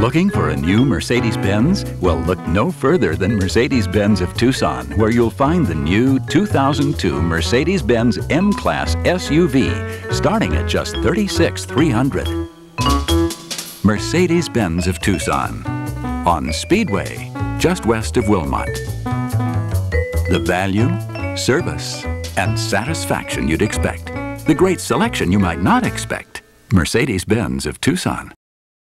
Looking for a new Mercedes-Benz? Well, look no further than Mercedes-Benz of Tucson, where you'll find the new 2002 Mercedes-Benz M-Class SUV, starting at just $36,300. Mercedes-Benz of Tucson, on Speedway, just west of Wilmot. The value, service, and satisfaction you'd expect. The great selection you might not expect. Mercedes-Benz of Tucson.